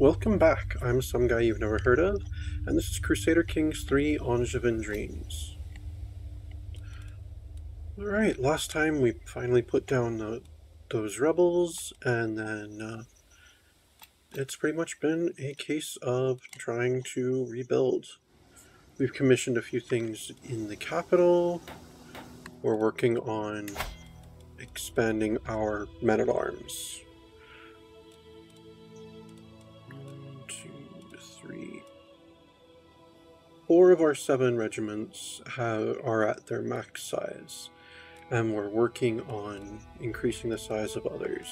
Welcome back. I'm some guy you've never heard of, and this is Crusader Kings 3 Angevin Dreams. Alright, last time we finally put down the, those rebels, and then uh, it's pretty much been a case of trying to rebuild. We've commissioned a few things in the capital. We're working on expanding our men-at-arms. Four of our seven regiments have, are at their max size, and we're working on increasing the size of others.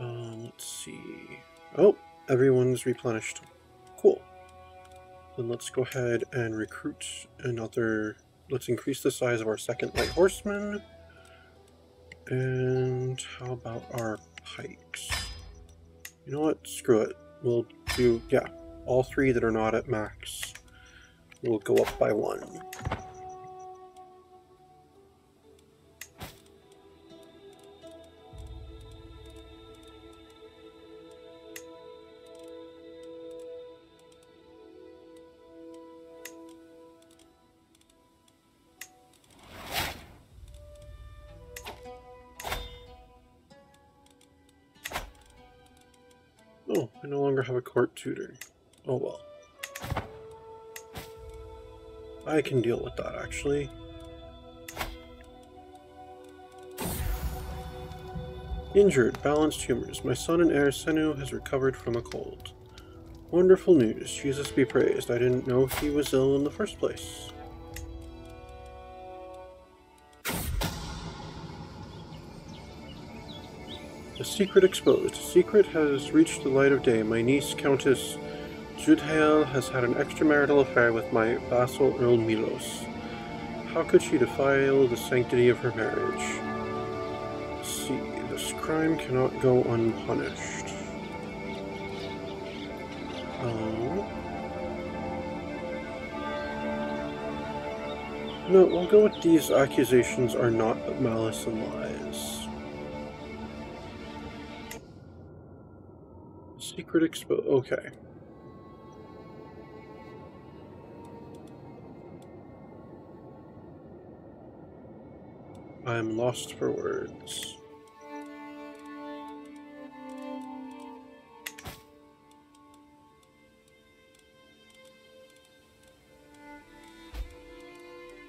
Um, let's see. Oh, everyone's replenished. Cool. Then let's go ahead and recruit another. Let's increase the size of our second light horseman. And how about our pikes? You know what? Screw it. We'll do, yeah, all three that are not at max will go up by one. Can deal with that, actually. Injured, balanced humors. My son and heir Senu has recovered from a cold. Wonderful news. Jesus be praised. I didn't know he was ill in the first place. A secret exposed. A secret has reached the light of day. My niece, Countess Judhael has had an extramarital affair with my vassal Earl Milos. How could she defile the sanctity of her marriage? See, this crime cannot go unpunished. Um, no, we'll go with these accusations are not but malice and lies. Secret expo- okay. I'm lost for words.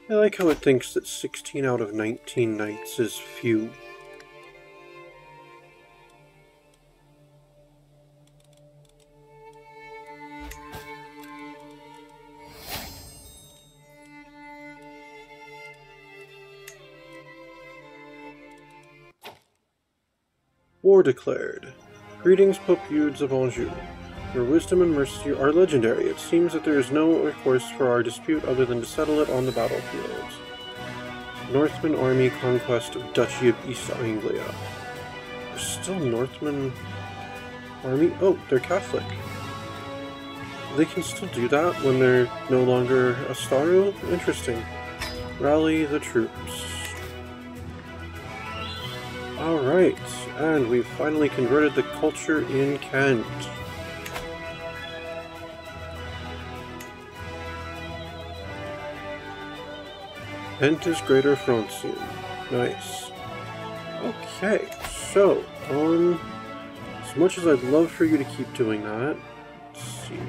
I like how it thinks that 16 out of 19 knights is few. War declared. Greetings, Pope Eudes of Anjou. Your wisdom and mercy are legendary. It seems that there is no recourse for our dispute other than to settle it on the battlefield. Northman Army conquest of Duchy of East Anglia. There's still Northman Army? Oh, they're Catholic. They can still do that when they're no longer Asatru? Interesting. Rally the troops. Alright, and we've finally converted the culture in Kent. Kent is Greater Francium. Nice. Okay, so, um, as much as I'd love for you to keep doing that, let's see,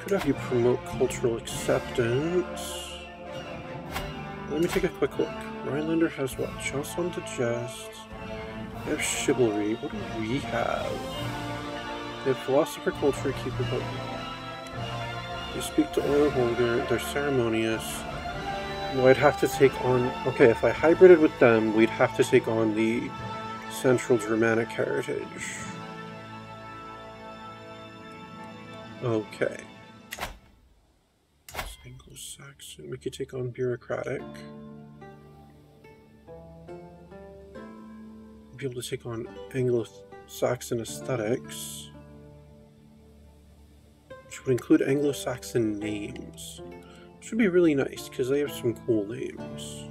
could have you promote cultural acceptance. Let me take a quick look. Rhinelander has what? Chanson de Geste. They have chivalry. What do we have? They have philosopher culture, keeper culture. They speak to Oil Vulgar, they're ceremonious. No, I'd have to take on... Okay, if I hybrided with them, we'd have to take on the Central Germanic heritage. Okay. Anglo-Saxon. We could take on bureaucratic. Be able to take on Anglo-Saxon aesthetics, which would include Anglo-Saxon names. Which would be really nice, because they have some cool names.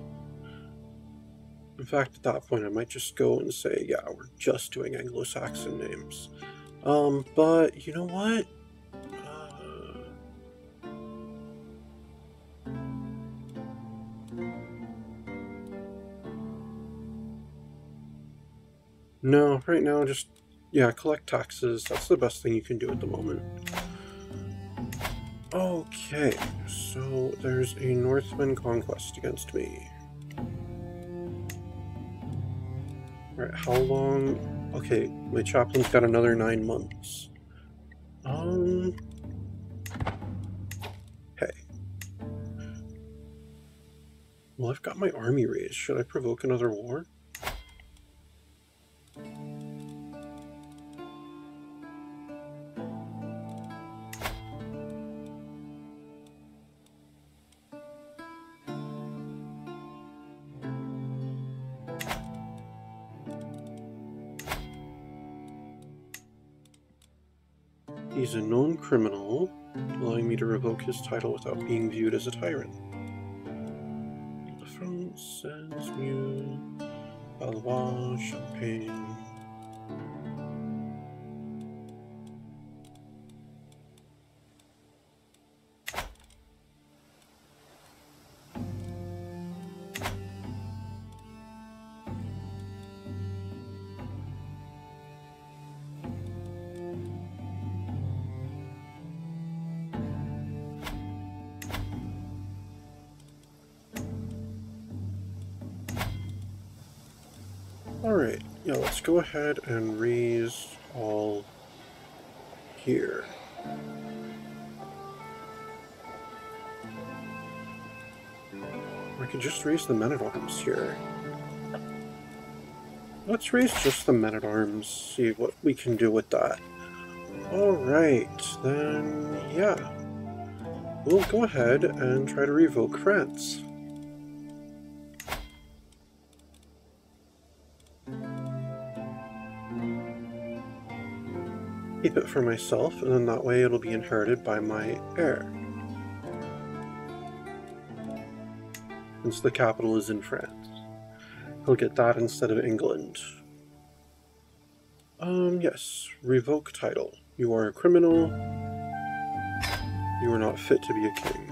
In fact, at that point, I might just go and say, yeah, we're just doing Anglo-Saxon names. Um, but you know what? No, right now just, yeah, collect taxes. That's the best thing you can do at the moment. Okay, so there's a Northman conquest against me. Alright, how long? Okay, my chaplain's got another nine months. Um... Hey. Well, I've got my army raised. Should I provoke another war? A known criminal, allowing me to revoke his title without being viewed as a tyrant. Valois, Champagne. Ahead and raise all here. I could just raise the men-at-arms here. Let's raise just the men-at-arms, see what we can do with that. Alright, then, yeah. We'll go ahead and try to revoke France. Keep it for myself, and then that way it'll be inherited by my heir. Since the capital is in France. He'll get that instead of England. Um, yes. Revoke title. You are a criminal. You are not fit to be a king.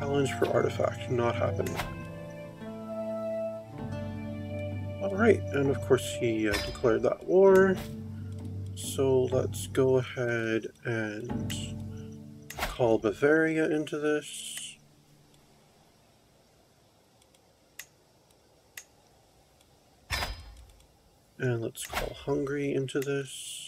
Challenge for artifact. Not happening. Alright, and of course he uh, declared that war. So let's go ahead and call Bavaria into this. And let's call Hungary into this.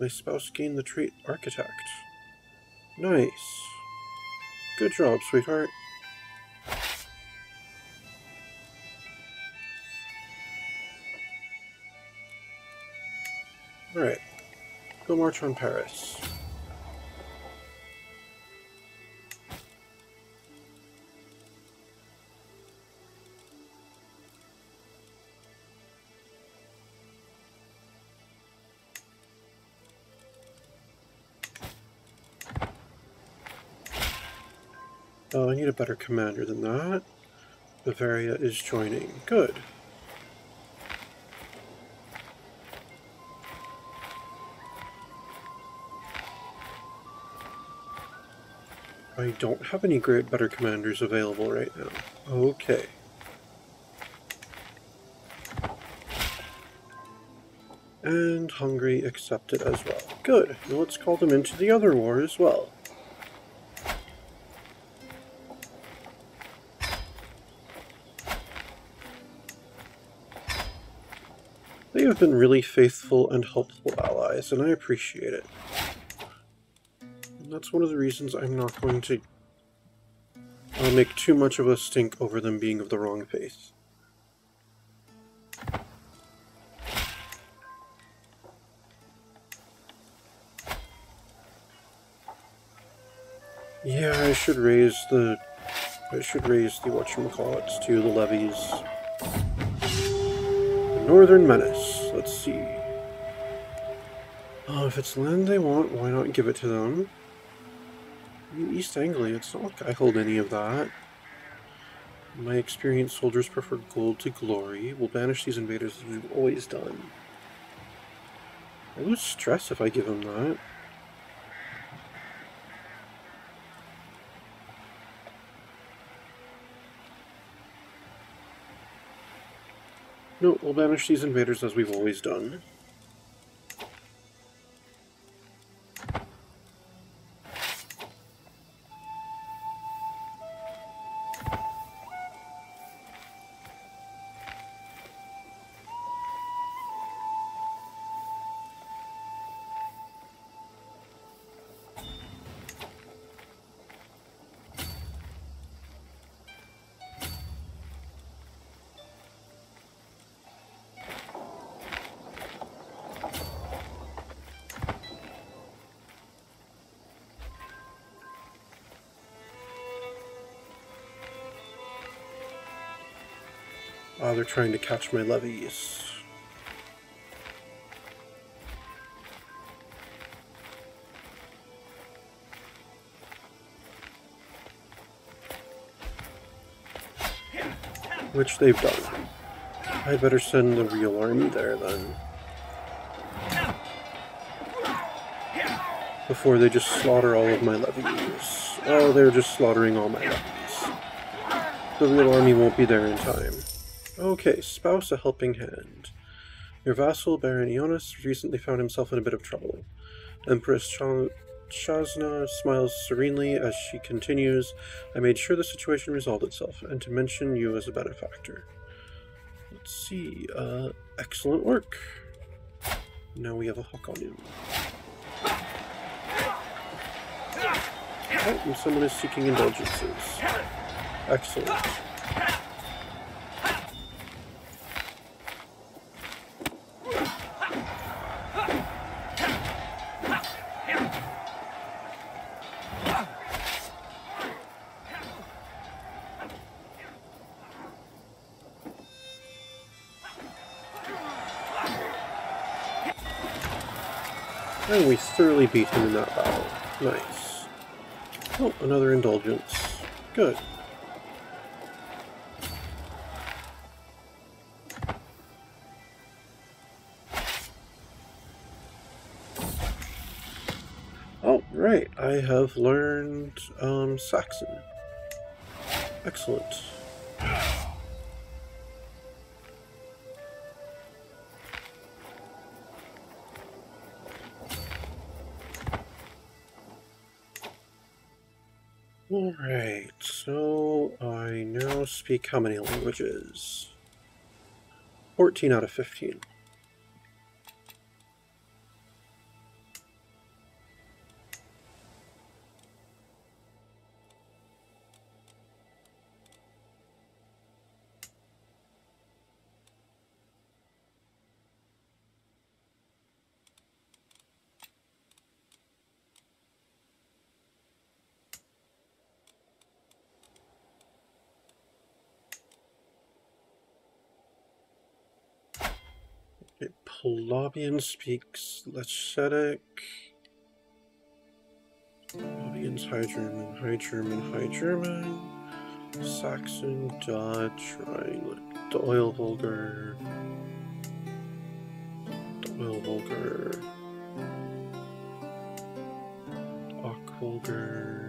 My spouse gained the trait Architect. Nice. Good job, sweetheart. Alright. Go march on Paris. Better commander than that. Bavaria is joining. Good. I don't have any great better commanders available right now. Okay. And Hungary accepted as well. Good. Now let's call them into the other war as well. Have been really faithful and helpful allies, and I appreciate it. And that's one of the reasons I'm not going to uh, make too much of a stink over them being of the wrong faith. Yeah, I should raise the... I should raise the whatchamacallits to the levies. The Northern Menace. Let's see. Oh, if it's land they want, why not give it to them? East Anglia, it's not like I hold any of that. My experienced soldiers prefer gold to glory. We'll banish these invaders as we've always done. I lose stress if I give them that. No, we'll banish these invaders as we've always done. They're trying to catch my levies. Which they've done. I better send the real army there then. Before they just slaughter all of my levies. Oh, they're just slaughtering all my levies. The real army won't be there in time. Okay, spouse a helping hand. Your vassal, Baron Ionis, recently found himself in a bit of trouble. Empress Ch Chasna smiles serenely as she continues, I made sure the situation resolved itself, and to mention you as a benefactor. Let's see, uh, excellent work. Now we have a hook on him. Oh, and someone is seeking indulgences. Excellent. We thoroughly beat him in that battle. Nice. Oh, another indulgence. Good. Oh, right. I have learned um, Saxon. Excellent. Speak how many languages? 14 out of 15. Polabian speaks Lechitic. Polabian's High German, High German, High German. Saxon, Dutch, the Oil Vulgar. Oil Vulgar. Oc Vulgar.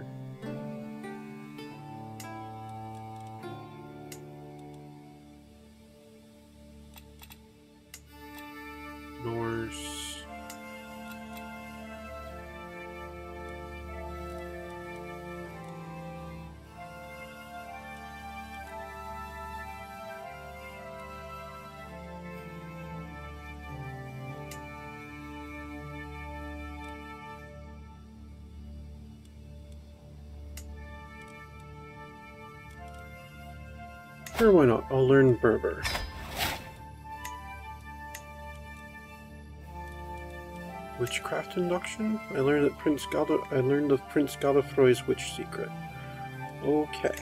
Sure, why not? I'll learn Berber. Witchcraft induction? I learned that Prince Godo I learned of Prince Godofroy's witch secret. Okay.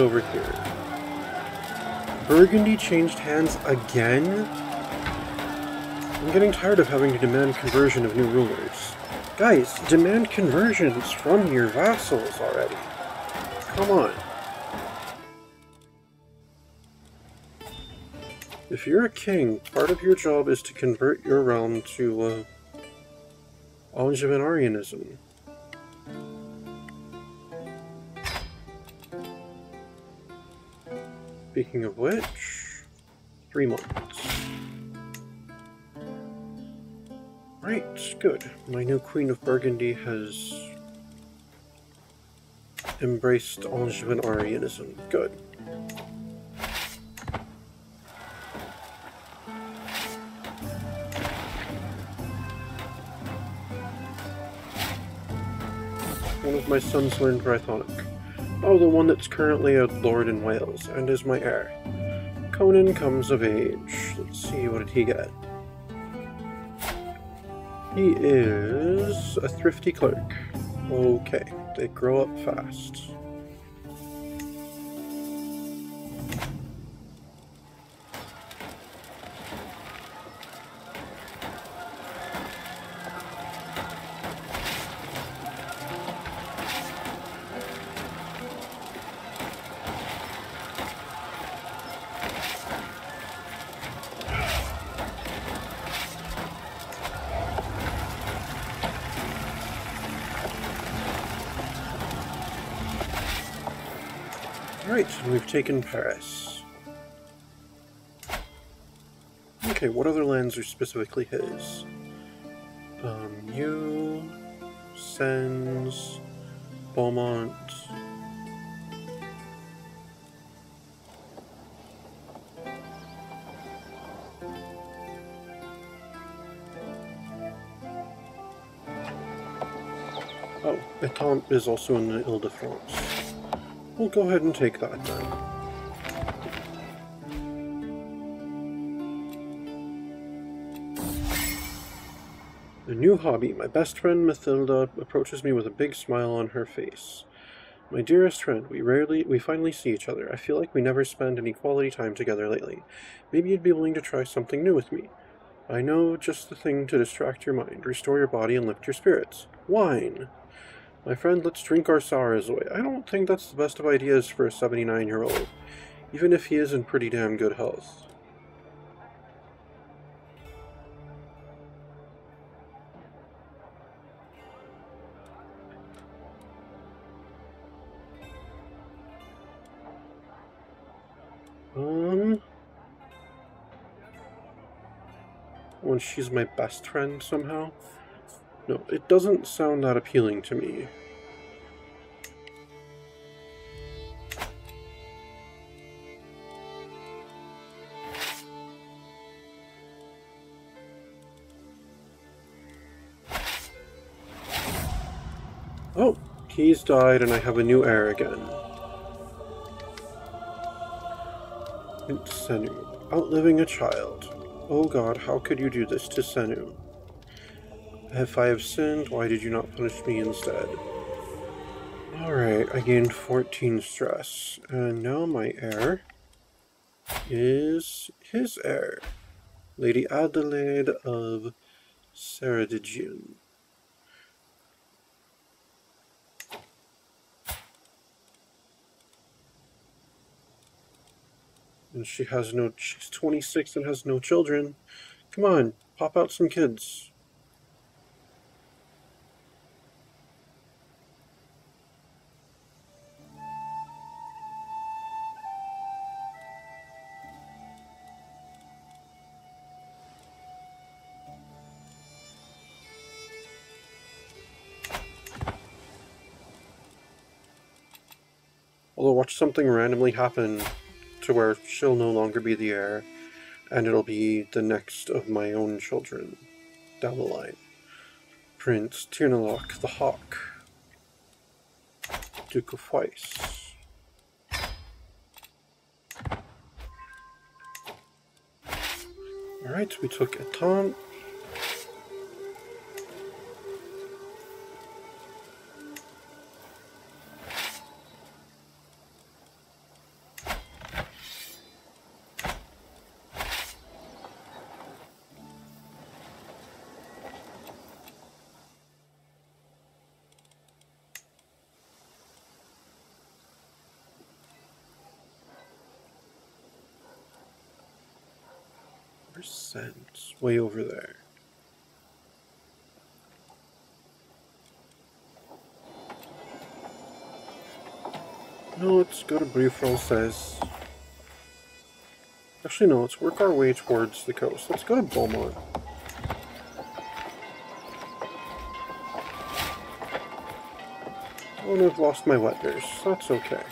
Over here? Burgundy changed hands again? I'm getting tired of having to demand conversion of new rulers. Guys, demand conversions from your vassals already. Come on. If you're a king, part of your job is to convert your realm to uh, Angevin Arianism. Speaking of which, three months. Right, good. My new Queen of Burgundy has embraced Angevin Arianism. Good. One of my sons learned Brythonic. Oh, the one that's currently a lord in Wales and is my heir. Conan comes of age. Let's see, what did he get? He is a thrifty clerk. Okay, they grow up fast. Taken Paris. Okay, what other lands are specifically his? Um, you, Sens, Beaumont. Oh, Etampes is also in the Ile-de-France. We'll go ahead and take that then. New hobby. My best friend Mathilda approaches me with a big smile on her face. My dearest friend, we rarely, we finally see each other. I feel like we never spend any quality time together lately. Maybe you'd be willing to try something new with me. I know just the thing to distract your mind, restore your body, and lift your spirits. Wine! My friend, let's drink our sorrows away. I don't think that's the best of ideas for a 79-year-old, even if he is in pretty damn good health. When she's my best friend somehow? No, it doesn't sound that appealing to me. Oh, he's died and I have a new heir again. Senu, outliving a child. Oh god, how could you do this to Senu? If I have sinned, why did you not punish me instead? Alright, I gained 14 stress. And now my heir is his heir, Lady Adelaide of Ceredigion. And she has no, she's 26 and has no children. Come on, pop out some kids. Although watch something randomly happen to where she'll no longer be the heir, and it'll be the next of my own children down the line. Prince Tirnaloc the Hawk, Duke of Weiss. Alright, we took a Where's Way over there. No, let's go to Brieferl says. Actually, no, let's work our way towards the coast. Let's go to Beaumont. Oh, and I've lost my wet. That's okay.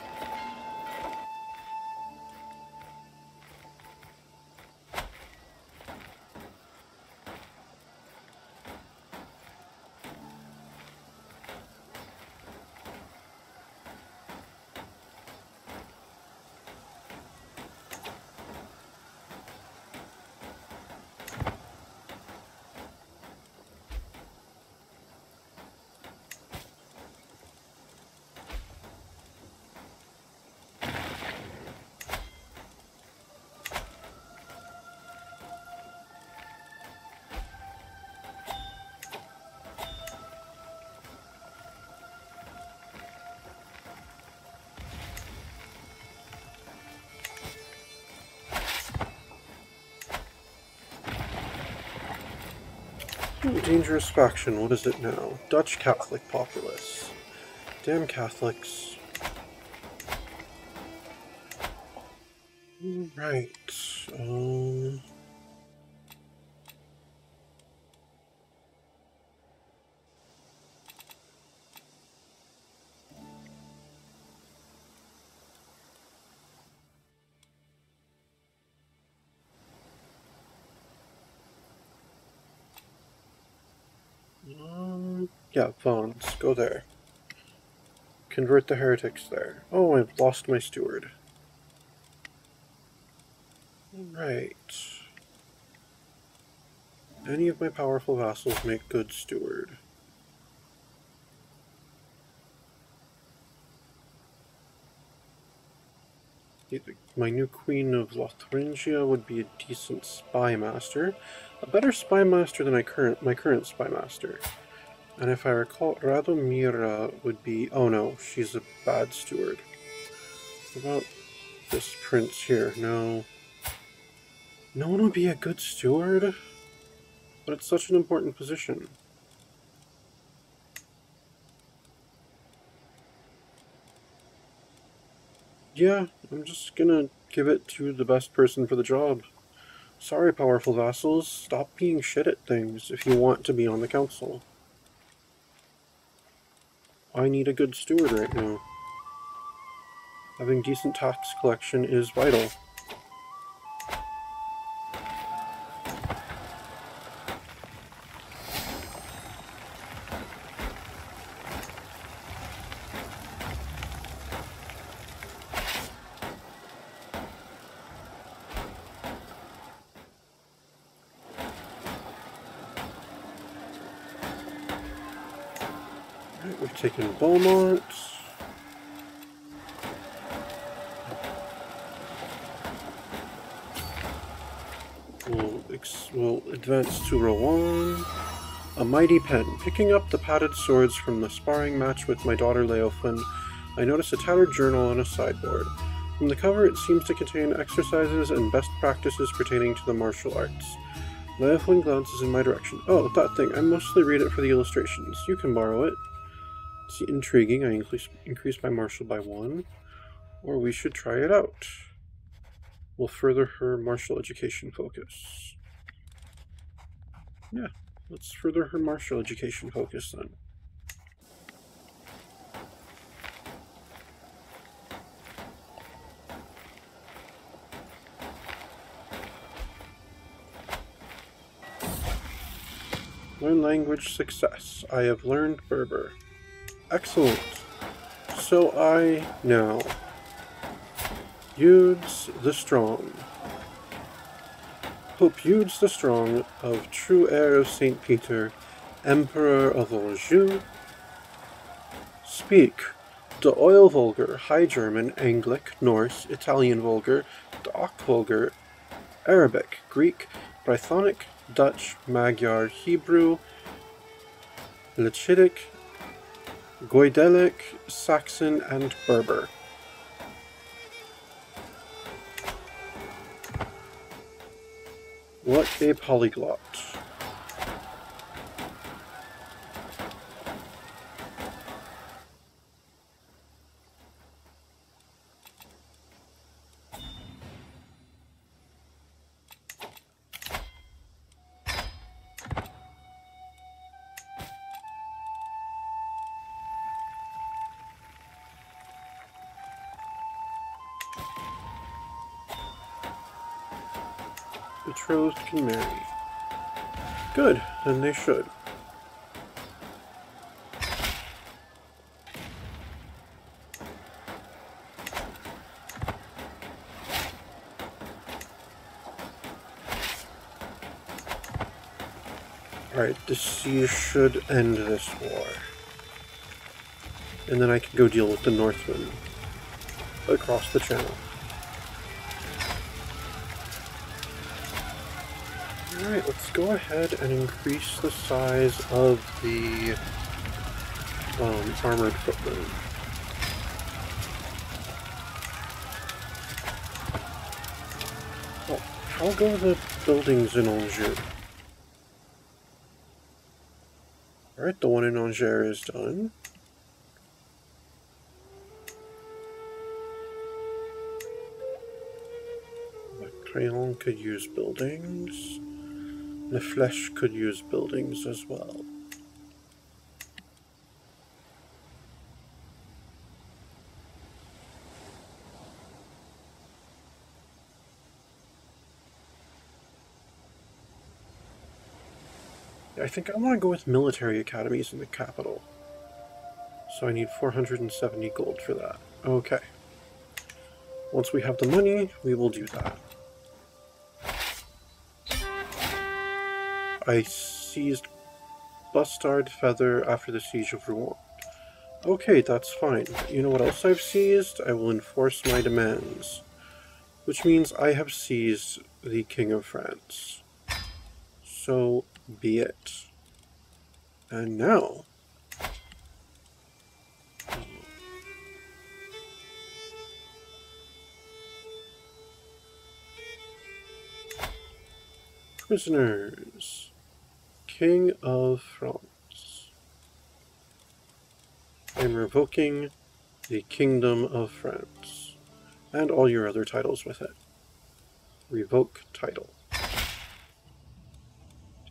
Dangerous faction, what is it now? Dutch Catholic populace. Damn Catholics. Right. Um... Yeah, Vons, go there. Convert the heretics there. Oh, I've lost my steward. Right. Any of my powerful vassals make good steward. My new queen of Lothringia would be a decent spy master. A better spy master than my current my current spy master. And if I recall, Radomira would be... Oh no, she's a bad steward. What about this prince here? No. No one would be a good steward? But it's such an important position. Yeah, I'm just gonna give it to the best person for the job. Sorry, powerful vassals, stop being shit at things if you want to be on the council. I need a good steward right now. Having decent tax collection is vital. Mighty pen. Picking up the padded swords from the sparring match with my daughter Leoflin, I notice a tattered journal on a sideboard. From the cover, it seems to contain exercises and best practices pertaining to the martial arts. Leoflin glances in my direction. Oh, that thing. I mostly read it for the illustrations. You can borrow it. It's intriguing. I increase, increase my martial by one. Or we should try it out. Will further her martial education focus. Yeah, let's further her martial education focus then. Learn language success. I have learned Berber. Excellent. So I now. Eudes the Strong. Pope Eudes the Strong, of true heir of St. Peter, Emperor of Anjou, speak the Oil Vulgar, High German, Anglic, Norse, Italian Vulgar, Doc Vulgar, Arabic, Greek, Brythonic, Dutch, Magyar, Hebrew, Lechitic, Goidelic, Saxon, and Berber. What a polyglot. Can marry. Good, then they should. Alright, the siege should end this war. And then I can go deal with the Northmen across the channel. Let's go ahead and increase the size of the um, armored footman. Well, how go the buildings in Angers? Alright, the one in Angers is done. Craon could use buildings. The flesh could use buildings as well. I think I want to go with military academies in the capital. So I need 470 gold for that. Okay. Once we have the money, we will do that. I seized Bustard Feather after the Siege of Rouen. Okay, that's fine. You know what else I've seized? I will enforce my demands. Which means I have seized the King of France. So be it. And now... Prisoners. King of France. I'm revoking the Kingdom of France, and all your other titles with it. Revoke title. To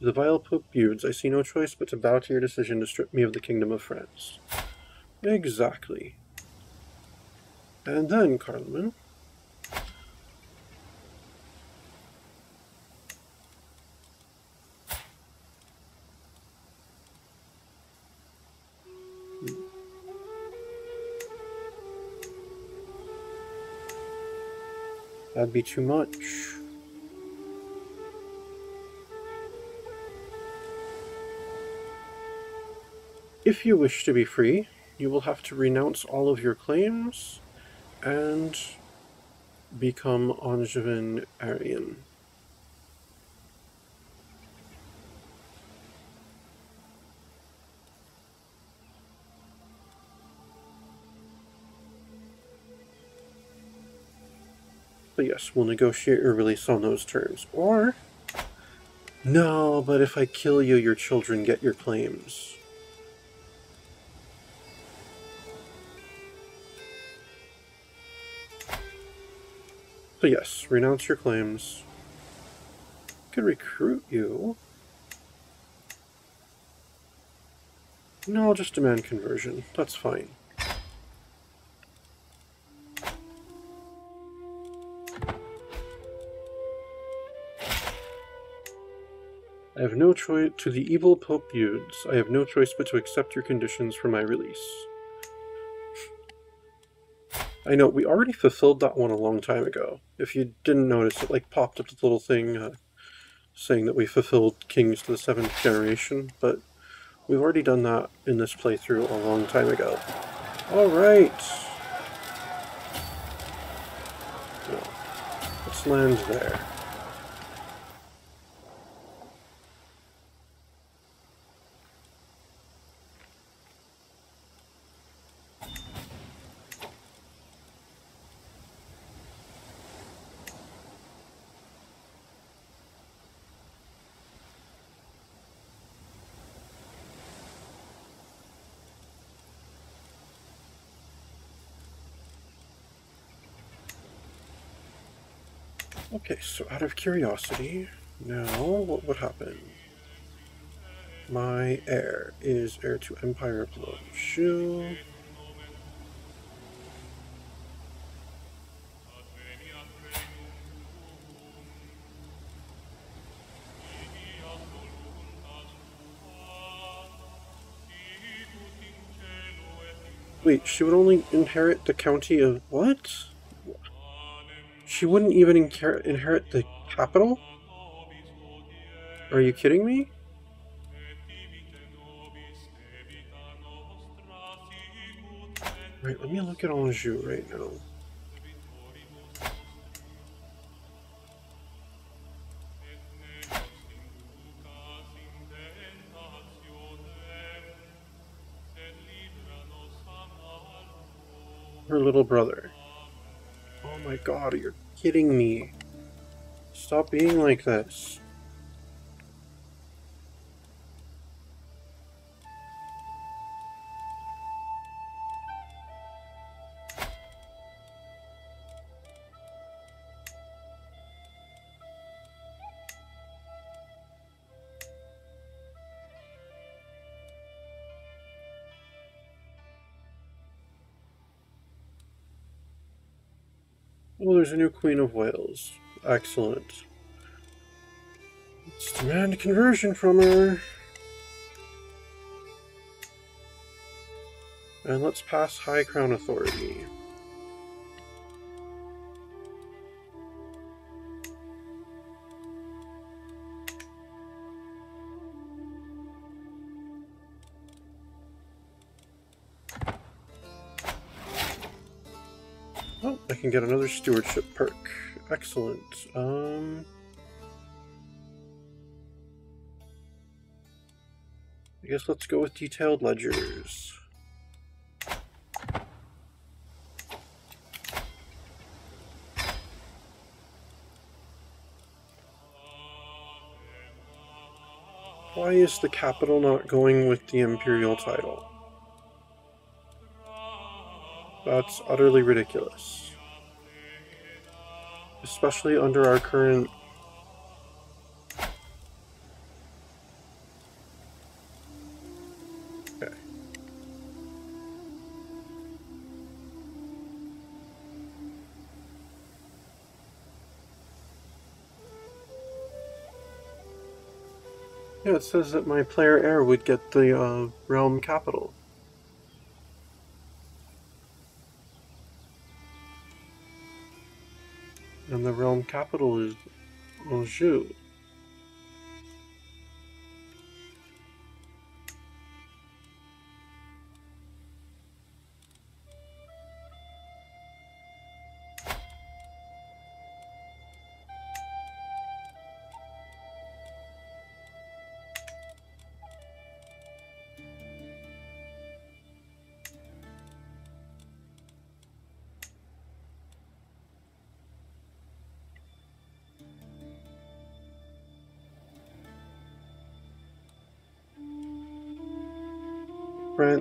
the vile Pope I see no choice but to bow to your decision to strip me of the Kingdom of France. Exactly. And then, Carloman, That'd be too much. If you wish to be free, you will have to renounce all of your claims and become Angevin Arian. Yes, we'll negotiate your release on those terms. Or, no, but if I kill you, your children get your claims. So yes, renounce your claims. Could recruit you. No, I'll just demand conversion. That's fine. I have no choice to the evil Pope Eudes. I have no choice but to accept your conditions for my release. I know, we already fulfilled that one a long time ago. If you didn't notice, it like popped up the little thing uh, saying that we fulfilled Kings to the seventh generation, but we've already done that in this playthrough a long time ago. Alright! let's land there. Okay, so out of curiosity, now what would happen? My heir is heir to Empire of Anjou. Wait, she would only inherit the county of what? She wouldn't even inherit the capital? Are you kidding me? Right, let me look at Anjou right now. Her little brother. My god, you're kidding me. Stop being like this. There's a new Queen of Wales. Excellent. Let's demand conversion from her. And let's pass High Crown Authority. Oh, I can get another stewardship perk. Excellent. Um... I guess let's go with detailed ledgers. Why is the capital not going with the imperial title? That's utterly ridiculous. Especially under our current. Yeah, it says that my player heir would get the uh, realm capital. Capital is Anjou.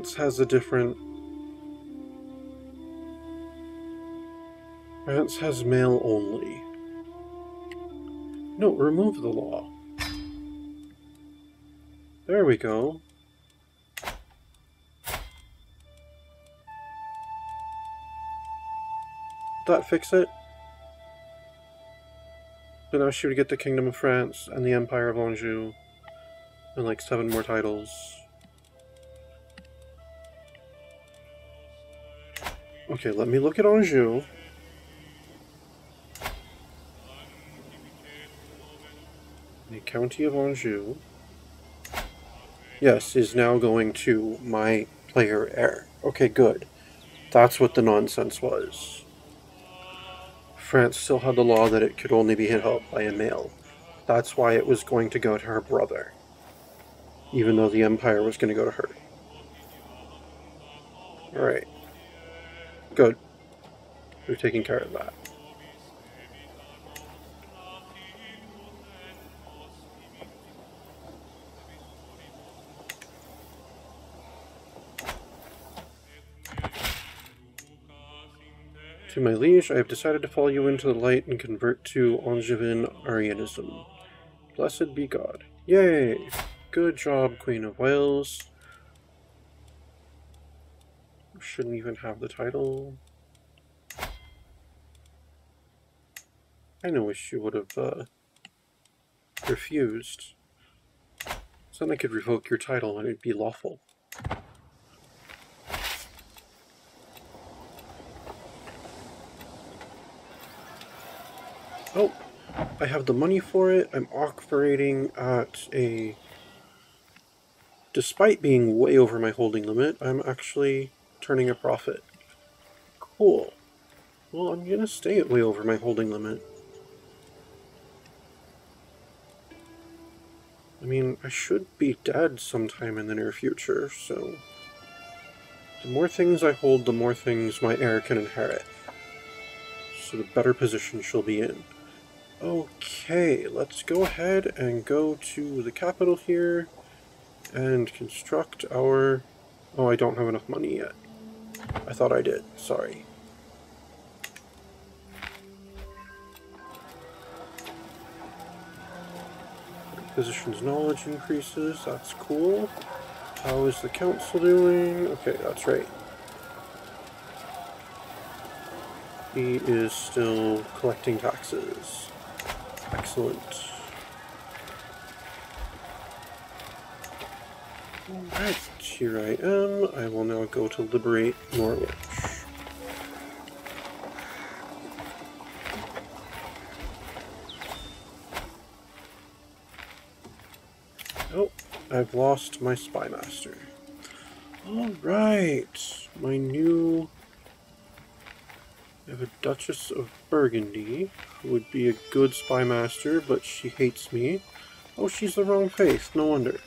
France has a different. France has male only. No, remove the law. There we go. that fix it? So now she would get the Kingdom of France and the Empire of Anjou and like seven more titles. Okay, let me look at Anjou. The County of Anjou. Yes, is now going to my player heir. Okay, good. That's what the nonsense was. France still had the law that it could only be held by a male. That's why it was going to go to her brother. Even though the Empire was going to go to her. Good. We're taking care of that. To my liege, I have decided to follow you into the light and convert to Angevin Arianism. Blessed be God. Yay! Good job, Queen of Wales. Shouldn't even have the title. I know wish you would have uh, refused. So then I could revoke your title and it'd be lawful. Oh, I have the money for it. I'm operating at a... Despite being way over my holding limit, I'm actually turning a profit. Cool. Well, I'm gonna stay at way over my holding limit. I mean, I should be dead sometime in the near future, so... The more things I hold, the more things my heir can inherit. So the better position she'll be in. Okay, let's go ahead and go to the capital here and construct our... Oh, I don't have enough money yet. I thought I did. Sorry. Physician's knowledge increases. That's cool. How is the council doing? Okay, that's right. He is still collecting taxes. Excellent. Alright, here I am. I will now go to liberate Norwich. Oh, I've lost my spy master. Alright, my new... I have a Duchess of Burgundy, who would be a good spy master, but she hates me. Oh, she's the wrong face, no wonder.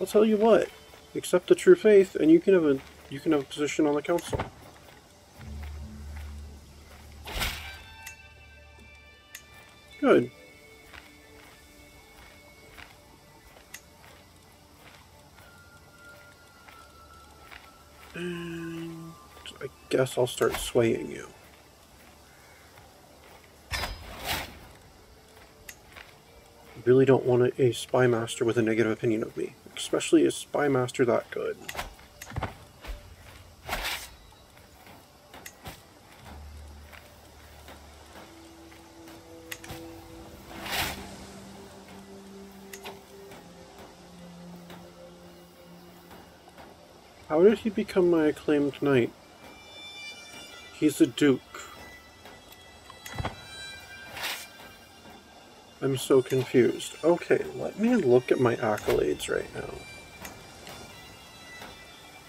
I'll tell you what, accept the true faith, and you can have a you can have a position on the council. Good. And I guess I'll start swaying you. I really don't want a, a spy master with a negative opinion of me, especially a spy master that good. How did he become my acclaimed knight? He's a duke. I'm so confused. Okay, let me look at my accolades right now.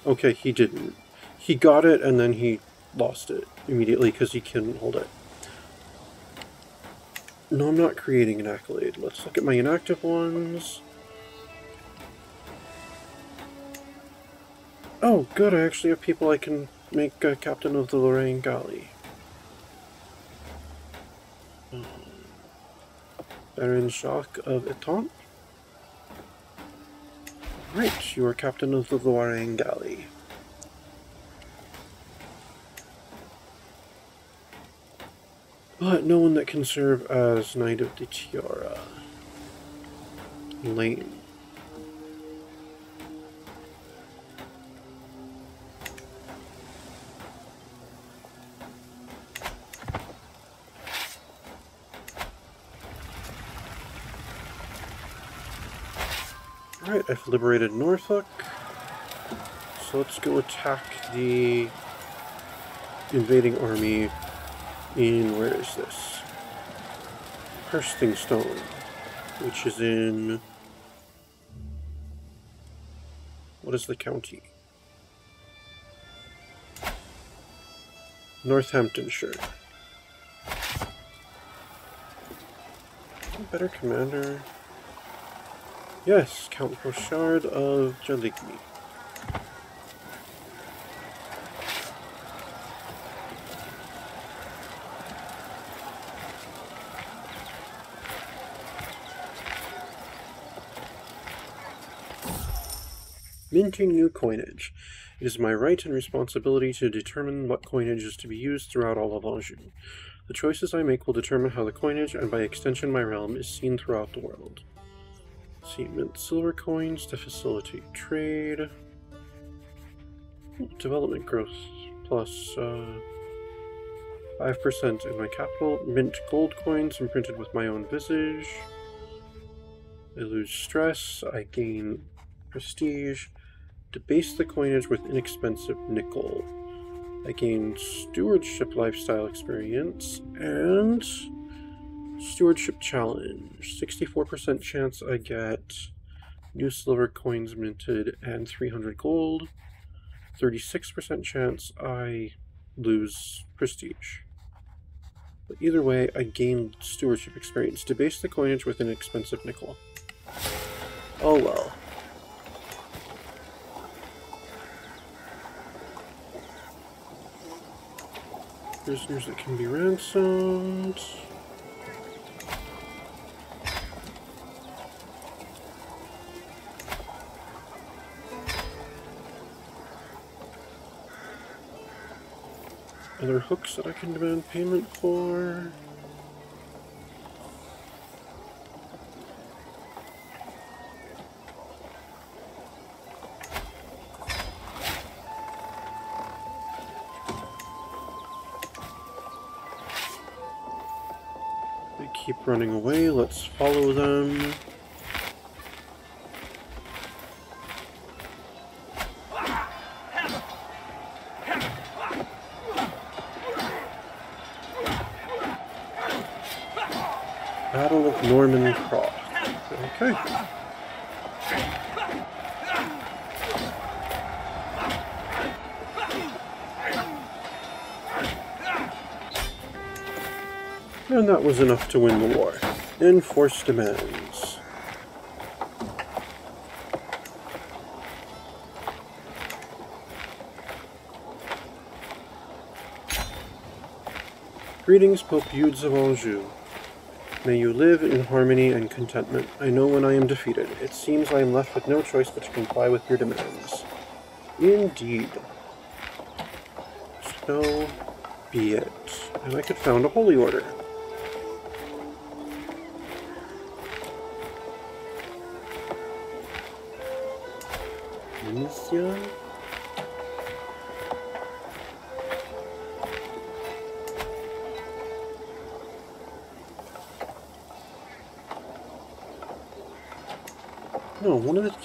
Okay, he didn't. He got it and then he lost it immediately because he couldn't hold it. No, I'm not creating an accolade. Let's look at my inactive ones. Oh, good, I actually have people I can make uh, captain of the Lorraine Galley. Baron Jacques of Eton. Right, you are captain of the Lorraine Galley. But no one that can serve as Knight of the Tiara. Alright, I've liberated Norfolk. So let's go attack the invading army in, where is this? Stone, which is in, what is the county? Northamptonshire. Better commander. Yes, Count Rochard of Jaligny. Minting new coinage. It is my right and responsibility to determine what coinage is to be used throughout all of Anjou. The choices I make will determine how the coinage, and by extension my realm, is seen throughout the world. Mint silver coins to facilitate trade. Development growth plus uh, 5% in my capital. Mint gold coins imprinted with my own visage. I lose stress. I gain prestige. Debase the coinage with inexpensive nickel. I gain stewardship lifestyle experience and stewardship challenge. 64% chance I get new silver coins minted and 300 gold. 36% chance I lose prestige. But either way, I gain stewardship experience. Debase the coinage with an expensive nickel. Oh well. Prisoners that can be ransomed. Other hooks that I can demand payment for. They keep running away, let's follow them. Norman Cross. Okay. And that was enough to win the war. Enforce demands. Greetings, Pope Eudes of Anjou. May you live in harmony and contentment. I know when I am defeated. It seems I am left with no choice but to comply with your demands. Indeed. So be it. And I could found a holy order.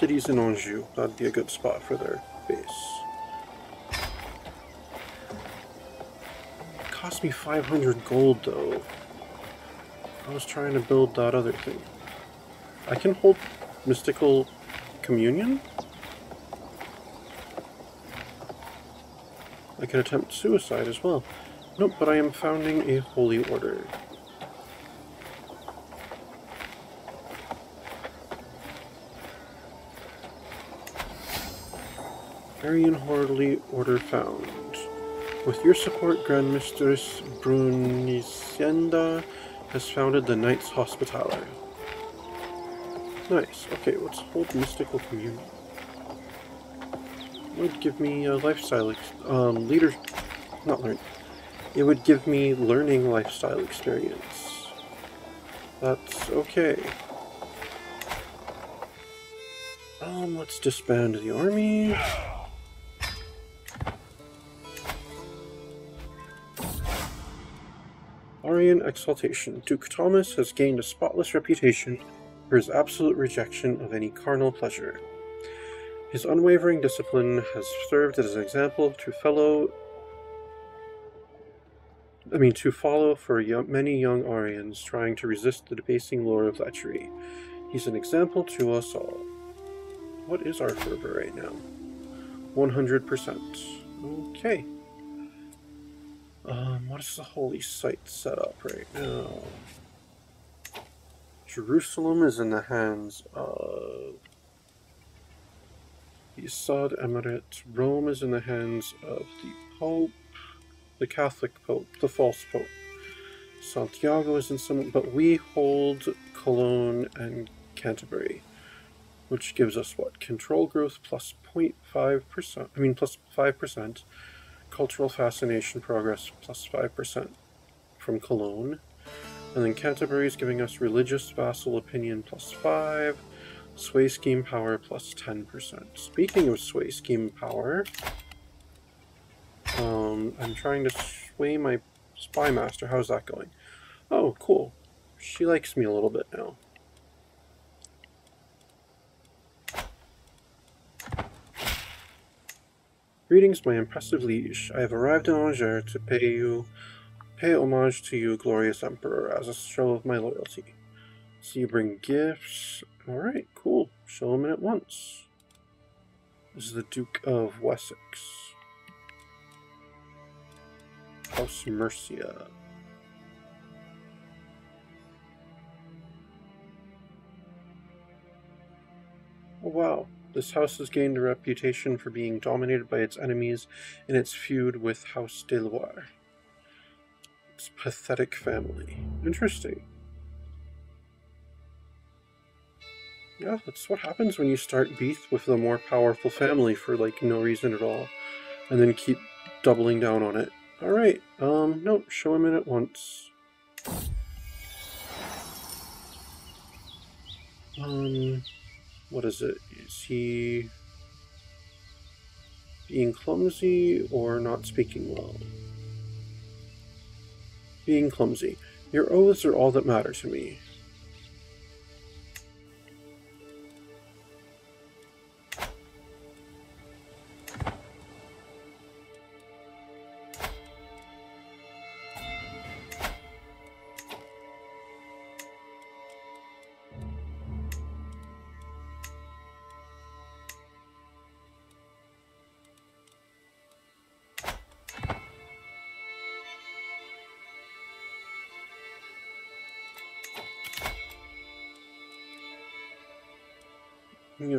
Cities in Anjou. That'd be a good spot for their base. It cost me 500 gold, though. I was trying to build that other thing. I can hold mystical communion? I can attempt suicide as well. Nope, but I am founding a holy order. Arian Holy Order found. With your support, Grand Mistress Brunicienda has founded the Knights Hospitaller. Nice. Okay, let's hold Mystical Communion. Would give me a lifestyle, um, leader, not learn. It would give me learning lifestyle experience. That's okay. Um, let's disband the army. Arian Exaltation. Duke Thomas has gained a spotless reputation for his absolute rejection of any carnal pleasure. His unwavering discipline has served as an example to fellow I mean, to follow for young, many young Arians trying to resist the debasing lure of lechery. He's an example to us all. What is our fervor right now? 100%. Okay. Um, what is the holy site set up right now? Jerusalem is in the hands of the Assad Emirate. Rome is in the hands of the Pope, the Catholic Pope, the false Pope. Santiago is in some, but we hold Cologne and Canterbury. which gives us what? Control growth plus 0.5%, I mean plus 5%, cultural fascination progress plus 5% from Cologne, and then Canterbury is giving us religious vassal opinion plus 5, sway scheme power plus 10%. Speaking of sway scheme power, um, I'm trying to sway my spy master. How's that going? Oh, cool. She likes me a little bit now. Greetings, my impressive liege. I have arrived in Angers to pay you, pay homage to you, glorious emperor, as a show of my loyalty. So you bring gifts. All right, cool. Show them in at once. This is the Duke of Wessex. House Mercia. Oh, wow. This house has gained a reputation for being dominated by its enemies in its feud with House de Loire. Its pathetic family. Interesting. Yeah, that's what happens when you start beef with the more powerful family for like no reason at all. And then keep doubling down on it. Alright, um, nope, show him in at once. Um, what is it? Is he being clumsy or not speaking well? Being clumsy. Your oaths are all that matter to me.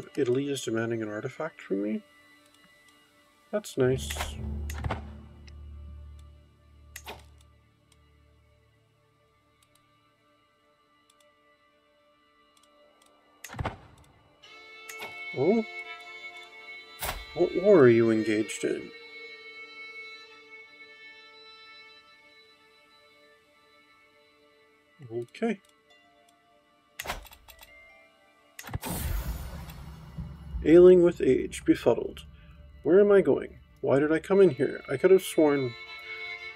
If Italy is demanding an artifact from me? That's nice. Oh? What war are you engaged in? Okay. Ailing with age, befuddled. Where am I going? Why did I come in here? I could have sworn...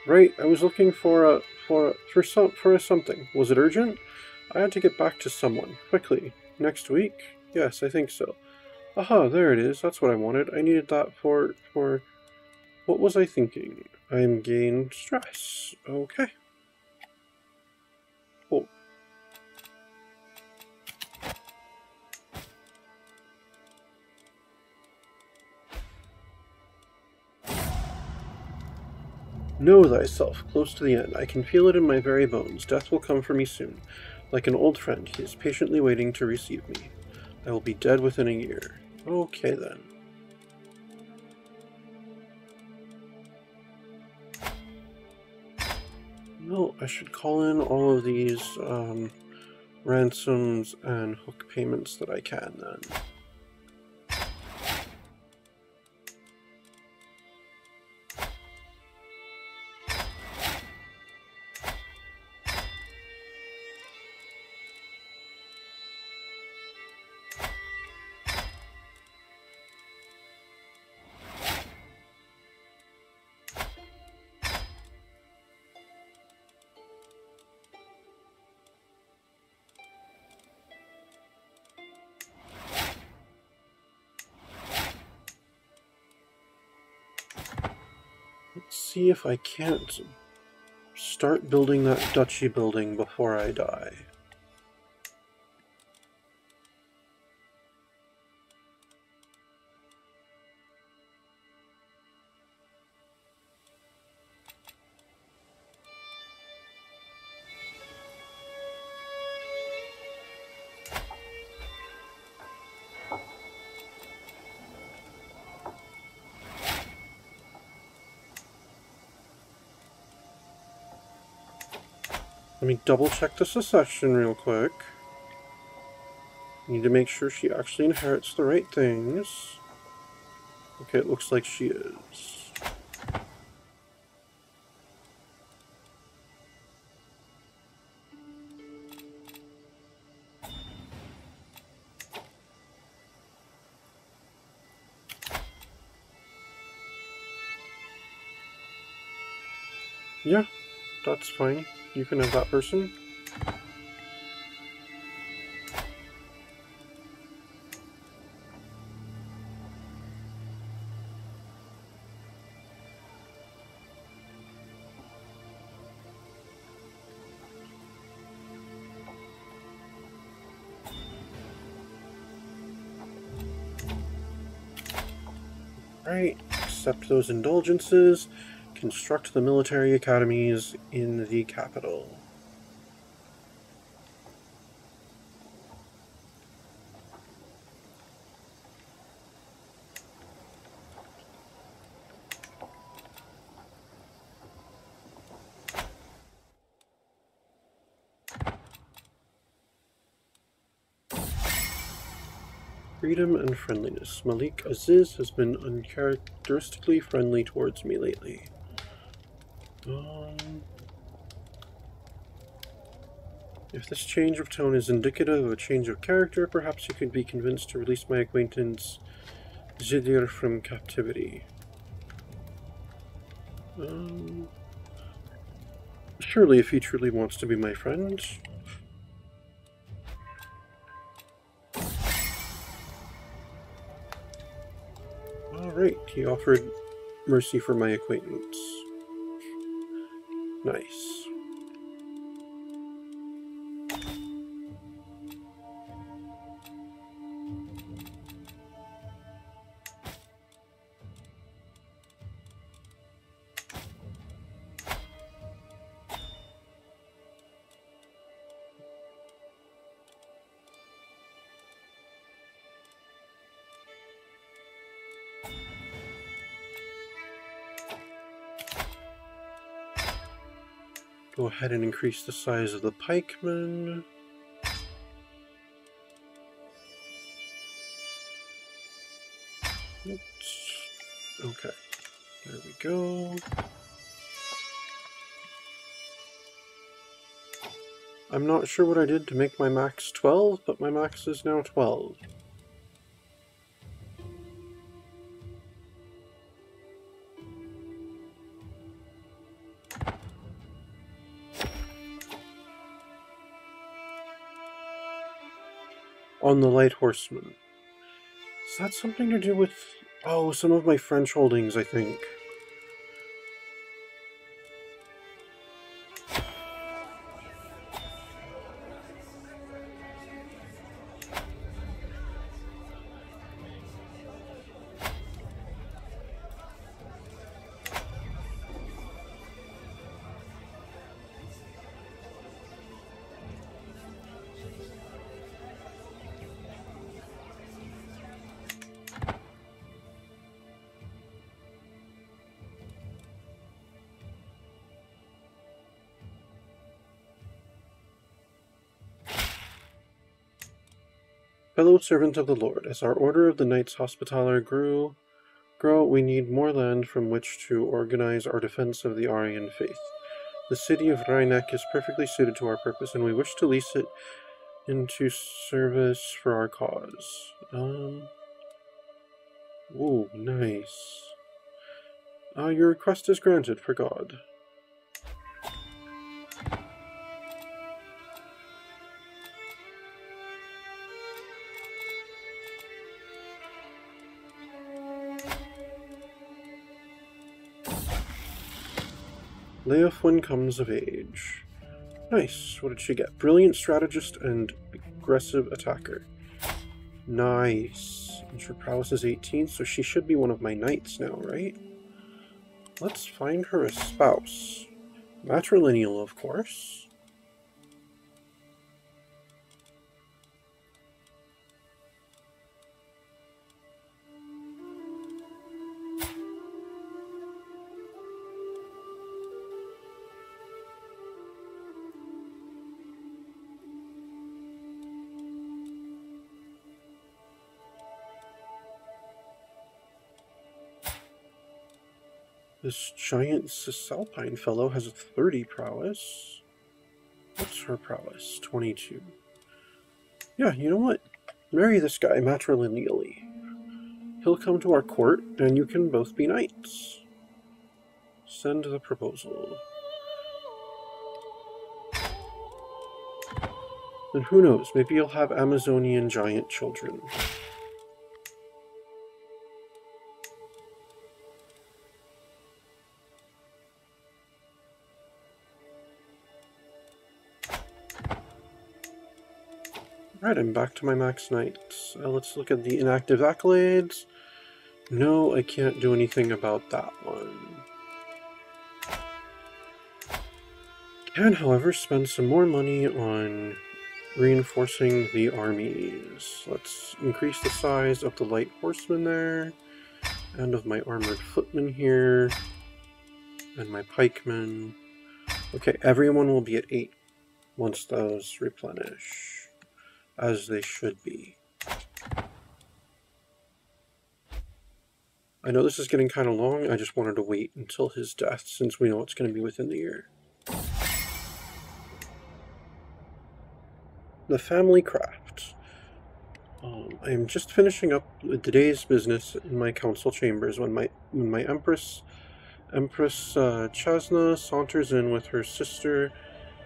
Right, I was looking for a... for a... for some... for a something. Was it urgent? I had to get back to someone. Quickly. Next week? Yes, I think so. Aha, there it is. That's what I wanted. I needed that for... for... What was I thinking? I'm gained stress. Okay. Know thyself, close to the end. I can feel it in my very bones. Death will come for me soon. Like an old friend, he is patiently waiting to receive me. I will be dead within a year. Okay then. No, I should call in all of these um, ransoms and hook payments that I can then. See if I can't start building that duchy building before I die. Let me double check the succession real quick. Need to make sure she actually inherits the right things. Okay, it looks like she is. Yeah, that's fine. You can have that person. Right, accept those indulgences, construct the military academies in the capital. Freedom and friendliness. Malik Aziz has been uncharacteristically friendly towards me lately. Um, if this change of tone is indicative of a change of character, perhaps you could be convinced to release my acquaintance Zidir from captivity. Um, surely if he truly wants to be my friend, Alright, he offered mercy for my acquaintance. Nice. Ahead and increase the size of the pikemen. Oops. Okay, there we go. I'm not sure what I did to make my max 12, but my max is now 12. On the Light Horseman. Is that something to do with... Oh, some of my French holdings, I think. Fellow servant of the Lord, as our order of the Knights Hospitaller grew, grow, we need more land from which to organize our defense of the Arian faith. The city of Rheineck is perfectly suited to our purpose, and we wish to lease it into service for our cause. Um. Ooh, nice. Uh, your request is granted for God. Leofwin comes of age. Nice. What did she get? Brilliant strategist and aggressive attacker. Nice. And her prowess is 18, so she should be one of my knights now, right? Let's find her a spouse. Matrilineal, of course. This giant Cisalpine fellow has a 30 prowess. What's her prowess? 22. Yeah, you know what? Marry this guy matrilineally. He'll come to our court, and you can both be knights. Send the proposal. And who knows, maybe you'll have Amazonian giant children. Alright, I'm back to my max knights. Uh, let's look at the inactive accolades. No, I can't do anything about that one. Can, however, spend some more money on reinforcing the armies. Let's increase the size of the light horsemen there, and of my armored footmen here, and my pikemen. Okay, everyone will be at 8 once those replenish, as they should be. I know this is getting kind of long, I just wanted to wait until his death since we know it's going to be within the year. the family craft. Um, I am just finishing up the day's business in my council chambers when my when my empress, Empress uh, Chasna saunters in with her sister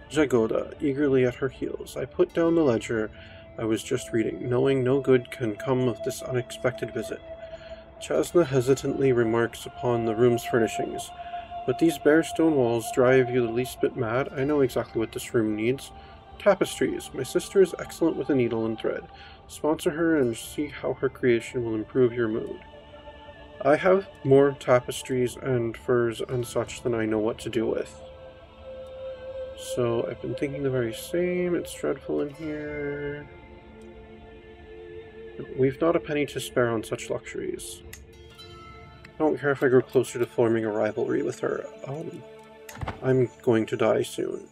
Jagoda eagerly at her heels. I put down the ledger I was just reading, knowing no good can come of this unexpected visit. Chasna hesitantly remarks upon the room's furnishings. But these bare stone walls drive you the least bit mad. I know exactly what this room needs. Tapestries. My sister is excellent with a needle and thread. Sponsor her and see how her creation will improve your mood. I have more tapestries and furs and such than I know what to do with. So I've been thinking the very same. It's dreadful in here. We've not a penny to spare on such luxuries. I don't care if I grow closer to forming a rivalry with her. Um, I'm going to die soon.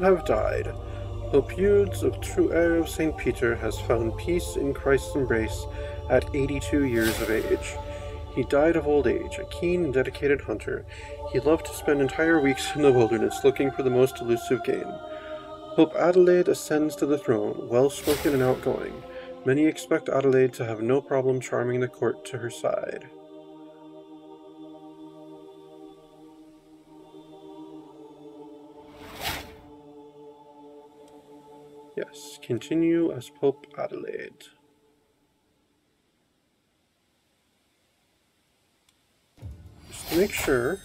Have died. Pope Eudes of True Heir of St. Peter has found peace in Christ's embrace at 82 years of age. He died of old age, a keen and dedicated hunter. He loved to spend entire weeks in the wilderness looking for the most elusive game. Pope Adelaide ascends to the throne, well spoken and outgoing. Many expect Adelaide to have no problem charming the court to her side. Continue as Pope Adelaide. Just to make sure,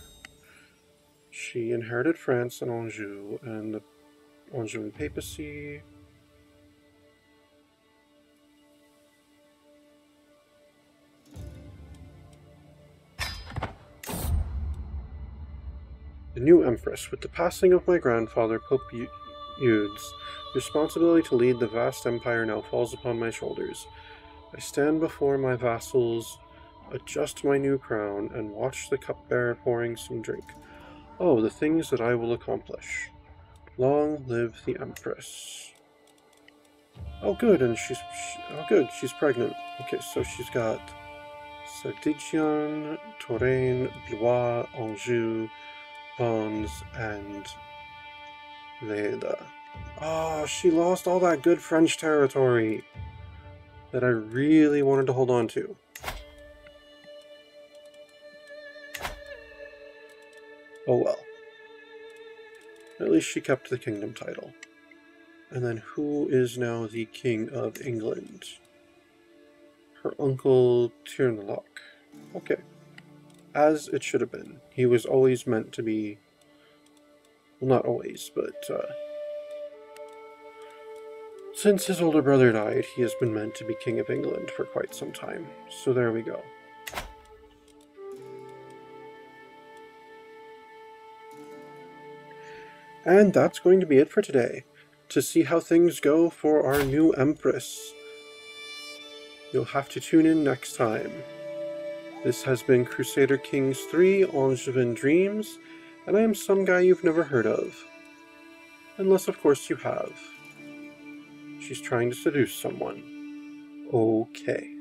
she inherited France and Anjou and the Anjouan papacy. The new empress, with the passing of my grandfather, Pope Eudes, responsibility to lead the vast empire now falls upon my shoulders. I stand before my vassals, adjust my new crown, and watch the cupbearer pouring some drink. Oh, the things that I will accomplish. Long live the Empress. Oh, good, and she's... She, oh, good, she's pregnant. Okay, so she's got Sardigian, Touraine, Blois, Anjou, Vannes, and Leda. Oh, she lost all that good French territory that I really wanted to hold on to. Oh well. At least she kept the kingdom title. And then who is now the King of England? Her uncle Tirnaloc. Okay. As it should have been. He was always meant to be... Well, not always, but... Uh, since his older brother died, he has been meant to be King of England for quite some time. So there we go. And that's going to be it for today. To see how things go for our new Empress, you'll have to tune in next time. This has been Crusader Kings 3 Angevin Dreams, and I am some guy you've never heard of. Unless, of course, you have. She's trying to seduce someone. Okay.